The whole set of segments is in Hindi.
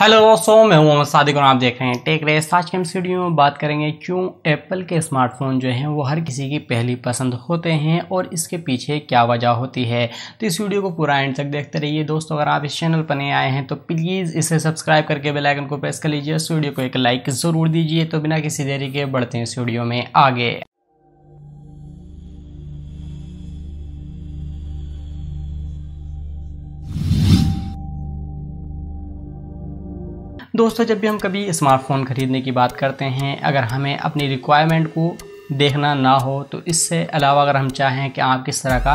हेलो दोस्तों, मैं हूँ मोहम्मद सादिक और आप देख रहे हैं टेक रेस आज के हम इस वीडियो में बात करेंगे क्यों एप्पल के स्मार्टफ़ोन जो हैं, वो हर किसी की पहली पसंद होते हैं और इसके पीछे क्या वजह होती है। तो इस वीडियो को पूरा एंड तक देखते रहिए। दोस्तों, अगर आप इस चैनल पर नए आए हैं तो प्लीज़ इसे सब्सक्राइब करके बेलाइकन को प्रेस कर लीजिए इस वीडियो को एक लाइक ज़रूर दीजिए। तो बिना किसी देरी के बढ़ते हैं इस वीडियो में आगे। दोस्तों, जब भी हम कभी स्मार्टफ़ोन ख़रीदने की बात करते हैं, अगर हमें अपनी रिक्वायरमेंट को देखना ना हो तो इससे अलावा अगर हम चाहें कि आप किस तरह का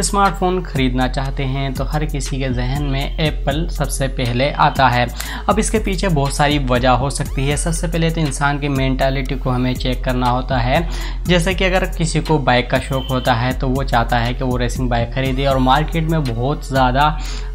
स्मार्टफ़ोन ख़रीदना चाहते हैं तो हर किसी के जहन में एप्पल सबसे पहले आता है। अब इसके पीछे बहुत सारी वजह हो सकती है। सबसे पहले तो इंसान की मैंटालिटी को हमें चेक करना होता है। जैसे कि अगर किसी को बाइक का शौक़ होता है तो वो चाहता है कि वो रेसिंग बाइक ख़रीदे, और मार्केट में बहुत ज़्यादा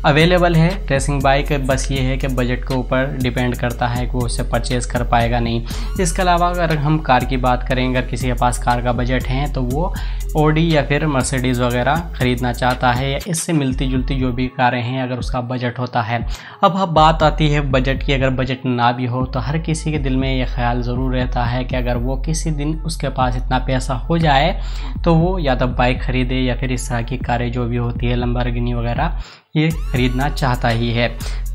अवेलेबल है रेसिंग बाइक बस ये है कि बजट के ऊपर डिपेंड करता है कि वो उससे परचेज़ कर पाएगा नहीं। इसके अलावा अगर हम कार की बात करें, अगर किसी के पास कार का बजट है तो वो ओडी या फिर मर्सिडीज़ वगैरह ख़रीदना चाहता है या इससे मिलती जुलती जो भी कारें हैं, अगर उसका बजट होता है। अब अब बात आती है बजट की, अगर बजट ना भी हो तो हर किसी के दिल में ये ख्याल ज़रूर रहता है कि अगर वो किसी दिन उसके पास इतना पैसा हो जाए तो वो या तो बाइक ख़रीदे या फिर इस तरह की कारें जो भी होती है लंबरगिनी वगैरह ये ख़रीदना चाहता ही है।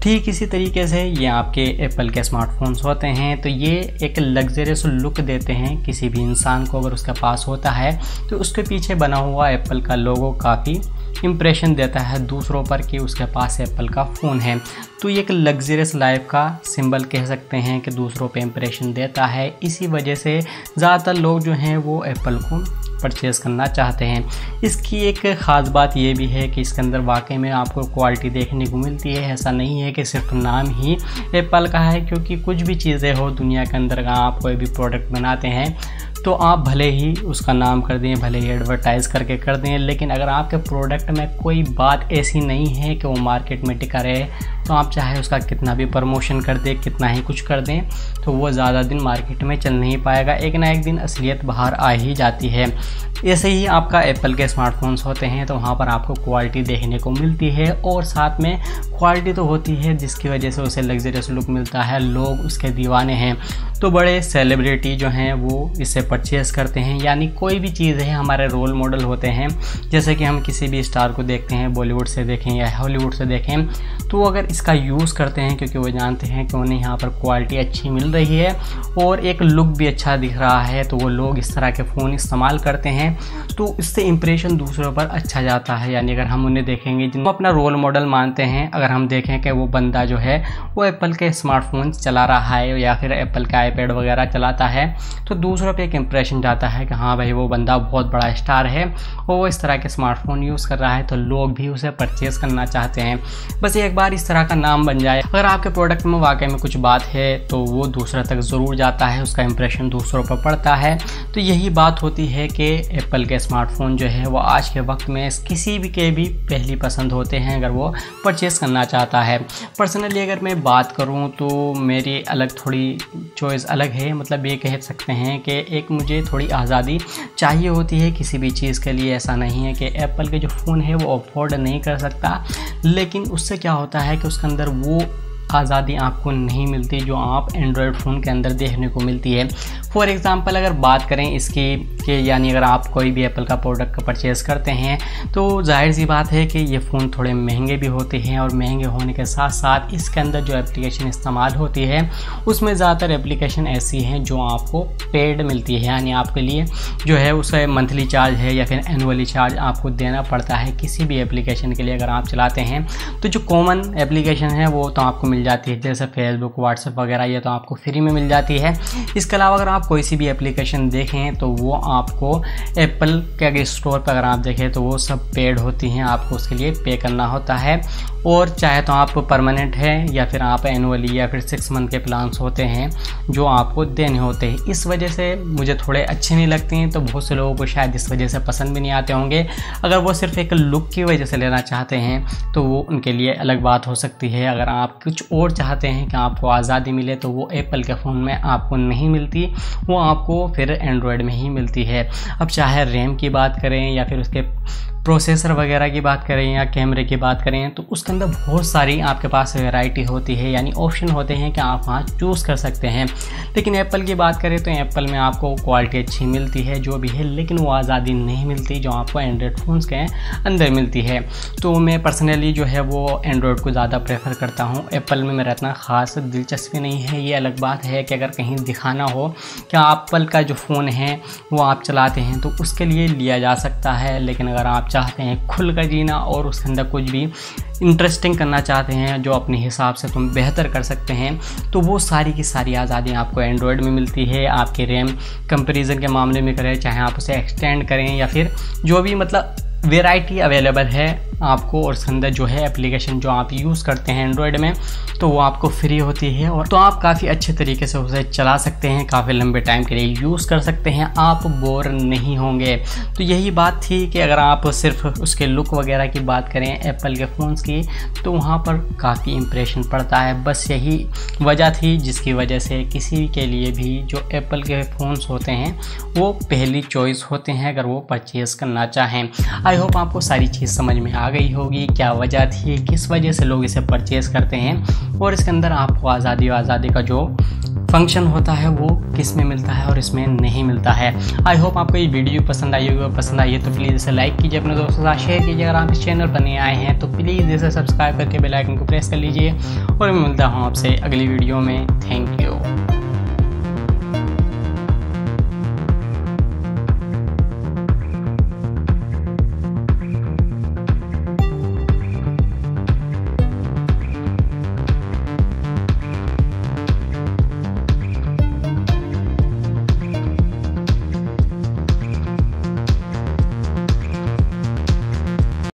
ठीक इसी तरीके से ये आपके एप्पल के स्मार्टफोन्स होते हैं। तो ये एक लग्जरियस लुक देते हैं। किसी भी इंसान को अगर उसके पास होता है तो उसके पीछे बना हुआ एप्पल का लोगो काफ़ी इम्प्रेशन देता है। दूसरों पर कि उसके पास एप्पल का फ़ोन है। तो ये एक लग्जरियस लाइफ का सिंबल कह सकते हैं कि दूसरों पे इम्प्रेशन देता है। इसी वजह से ज़्यादातर लोग जो हैं वो एप्पल को परचेज़ करना चाहते हैं। इसकी एक ख़ास बात यह भी है कि इसके अंदर वाकई में आपको क्वालिटी देखने को मिलती है। ऐसा नहीं है कि सिर्फ़ नाम ही एप्पल का है, क्योंकि कुछ भी चीज़ें हो दुनिया के अंदर का आप कोई भी प्रोडक्ट बनाते हैं तो आप भले ही उसका नाम कर दें, भले ही एडवर्टाइज़ करके कर दें, लेकिन अगर आपके प्रोडक्ट में कोई बात ऐसी नहीं है कि वो मार्केट में टिका रहे तो आप चाहे उसका कितना भी प्रमोशन कर दें, कितना ही कुछ कर दें तो वो ज़्यादा दिन मार्केट में चल नहीं पाएगा। एक ना एक दिन असलियत बाहर आ ही जाती है। ऐसे ही आपका एप्पल के स्मार्टफोन्स होते हैं तो वहाँ पर आपको क्वालिटी देखने को मिलती है और साथ में क्वालिटी तो होती है, जिसकी वजह से उसे लग्जरियस लुक मिलता है, लोग उसके दीवाने हैं। तो बड़े सेलिब्रिटी जो हैं, वो इसे परचेज़ करते हैं। यानी कोई भी चीज़ है, हमारे रोल मॉडल होते हैं। जैसे कि हम किसी भी स्टार को देखते हैं बॉलीवुड से देखें या हॉलीवुड से देखें तो अगर इसका यूज़ करते हैं, क्योंकि वो जानते हैं कि उन्हें यहाँ पर क्वालिटी अच्छी मिल रही है, और एक लुक भी अच्छा दिख रहा है तो वो लोग इस तरह के फ़ोन इस्तेमाल करते हैं तो इससे इम्प्रेशन दूसरों पर अच्छा जाता है। यानी अगर हम उन्हें देखेंगे जिनको अपना रोल मॉडल मानते हैं, अगर हम देखें कि वो बंदा जो है, वो एप्पल के स्मार्टफ़ोन चला रहा है, या फिर एप्पल का आईपैड वगैरह चलाता है तो दूसरों पर एक इम्प्रेशन जाता है कि हाँ भाई, वो बंदा बहुत बड़ा स्टार है, और वो इस तरह के स्मार्टफ़ोन यूज़ कर रहा है तो लोग भी उसे परचेज़ करना चाहते हैं। बस एक बार इस तरह का नाम बन जाए। अगर आपके प्रोडक्ट में वाकई में कुछ बात है तो वो दूसरा तक ज़रूर जाता है, उसका इंप्रेशन दूसरों पर पड़ता है। तो यही बात होती है कि एप्पल के स्मार्टफ़ोन जो है, वो आज के वक्त में किसी भी के भी पहली पसंद होते हैं, अगर वो परचेज़ करना चाहता है। पर्सनली अगर मैं बात करूँ तो मेरी अलग थोड़ी चॉइस अलग है। मतलब ये कह सकते हैं कि एक मुझे थोड़ी आज़ादी चाहिए होती है किसी भी चीज़ के लिए। ऐसा नहीं है कि एप्पल के जो फ़ोन है, वो अफोर्ड नहीं कर सकता। लेकिन उससे क्या होता है कि उसके अंदर वो आज़ादी आपको नहीं मिलती जो आप एंड्रॉयड फ़ोन के अंदर देखने को मिलती है। फॉर एग्ज़ाम्पल अगर बात करें इसकी कि यानी अगर आप कोई भी एप्पल का प्रोडक्ट परचेज़ करते हैं तो ज़ाहिर सी बात है कि ये फ़ोन थोड़े महँगे भी होते हैं और महँगे होने के साथ साथ इसके अंदर जो एप्लीकेशन इस्तेमाल होती है, उसमें ज़्यादातर एप्लीकेशन ऐसी हैं जो आपको पेड मिलती है। यानी आपके लिए जो है, उसे मंथली चार्ज है या फिर एनुअली चार्ज आपको देना पड़ता है किसी भी एप्लीकेशन के लिए अगर आप चलाते हैं। तो जो कॉमन एप्लीकेशन है, वो तो आपको मिल जाती है, जैसे फेसबुक व्हाट्सएप वगैरह, ये तो आपको फ्री में मिल जाती है। इसके अलावा अगर आप कोई सी भी एप्लीकेशन देखें तो वो आपको एप्पल के अगर स्टोर पर अगर आप देखें तो वो सब पेड होती हैं। आपको उसके लिए पे करना होता है। और चाहे तो आप परमानेंट है, या फिर आप एनुअली या फिर सिक्स मंथ के प्लान्स होते हैं, जो आपको देने होते हैं। इस वजह से मुझे थोड़े अच्छे नहीं लगते हैं तो बहुत से लोगों को शायद इस वजह से पसंद भी नहीं आते होंगे। अगर वो सिर्फ़ एक लुक की वजह से लेना चाहते हैं तो वो उनके लिए अलग बात हो सकती है। अगर आप कुछ और चाहते हैं कि आपको आज़ादी मिले तो वो एप्पल के फ़ोन में आपको नहीं मिलती। वो आपको फिर एंड्रॉयड में ही मिलती है। अब चाहे रैम की बात करें या फिर उसके प्रोसेसर वगैरह की बात करें या कैमरे की बात करें तो उसके अंदर बहुत सारी आपके पास वैरायटी होती है, यानी ऑप्शन होते हैं कि आप वहाँ चूज़ कर सकते हैं। लेकिन एप्पल की बात करें तो एप्पल में आपको क्वालिटी अच्छी मिलती है, जो भी है, लेकिन वो आज़ादी नहीं मिलती जो आपको एंड्रॉयड फ़ोन्स के अंदर मिलती है। तो मैं पर्सनली जो है वो एंड्रॉयड को ज़्यादा प्रेफर करता हूँ। एप्पल में मेरा इतना ख़ास दिलचस्पी नहीं है। ये अलग बात है कि अगर कहीं दिखाना हो कि एप्पल का जो फ़ोन है, वो आप चलाते हैं तो उसके लिए लिया जा सकता है। लेकिन अगर आप चाहते हैं, खुल कर जीना और उसके अंदर कुछ भी इंटरेस्टिंग करना चाहते हैं, जो अपने हिसाब से तुम बेहतर कर सकते हैं तो वो सारी की सारी आज़ादियाँ आपको एंड्रॉयड में मिलती है, आपके रैम कंपेरिजन के मामले में करें, चाहे आप उसे एक्सटेंड करें या फिर जो भी मतलब वेराइटी अवेलेबल है आपको और उसके अंदर जो है एप्लीकेशन जो आप यूज़ करते हैं एंड्रॉयड में तो वो आपको फ्री होती है और तो आप काफ़ी अच्छे तरीके से उसे चला सकते हैं, काफ़ी लंबे टाइम के लिए यूज़ कर सकते हैं, आप बोर नहीं होंगे। तो यही बात थी कि अगर आप सिर्फ़ उसके लुक वगैरह की बात करें एप्पल के फ़ोन्स की तो वहाँ पर काफ़ी इम्प्रेशन पड़ता है। बस यही वजह थी जिसकी वजह से किसी के लिए भी जो एप्पल के फ़ोन्स होते हैं, वो पहली चॉइस होते हैं अगर वो परचेज़ करना चाहें। आई होप आपको सारी चीज़ समझ में आ गई होगी, क्या वजह थी, किस वजह से लोग इसे परचेज़ करते हैं, और इसके अंदर आपको आज़ादी आज़ादी का जो फ़ंक्शन होता है वो किसमें मिलता है और इसमें नहीं मिलता है। आई होप आपको ये वीडियो पसंद आई होगी पसंद आई है तो प्लीज़ इसे लाइक कीजिए, अपने दोस्तों के साथ शेयर कीजिए। अगर आप इस चैनल पर नए आए हैं तो प्लीज़ इसे सब्सक्राइब करके बेल आइकन को प्रेस कर लीजिए, और मैं मिलता हूँ आपसे अगली वीडियो में। थैंक